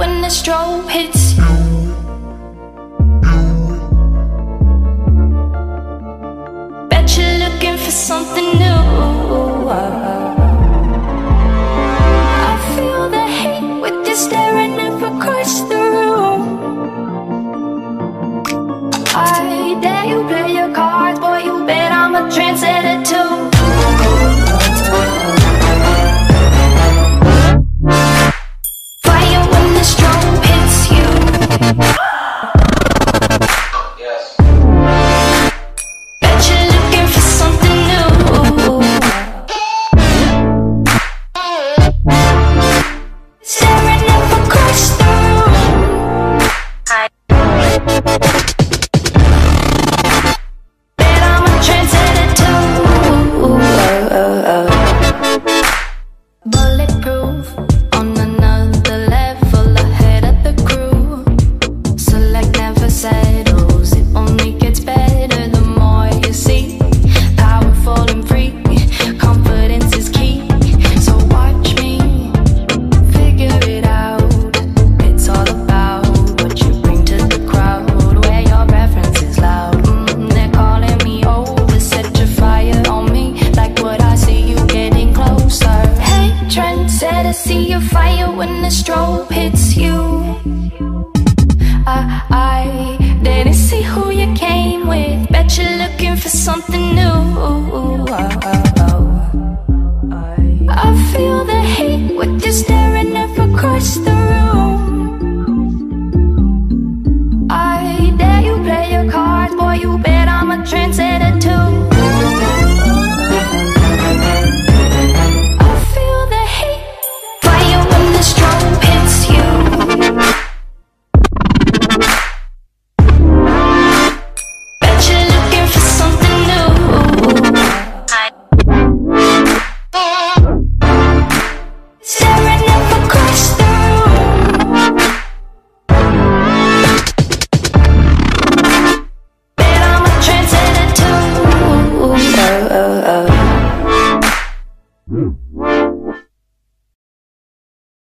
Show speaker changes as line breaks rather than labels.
when the strobe hits you. Bet you're looking for something new. I feel the hate with you staring across the room. I better see your fire when the strobe hits you. I, I didn't see who you came with. Bet you're looking for something new. Oh, oh, oh. I feel the hate with you staring up across the room. I dare you play your cards, boy, you bet I'm a trans